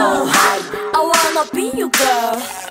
so. I wanna be you, girl.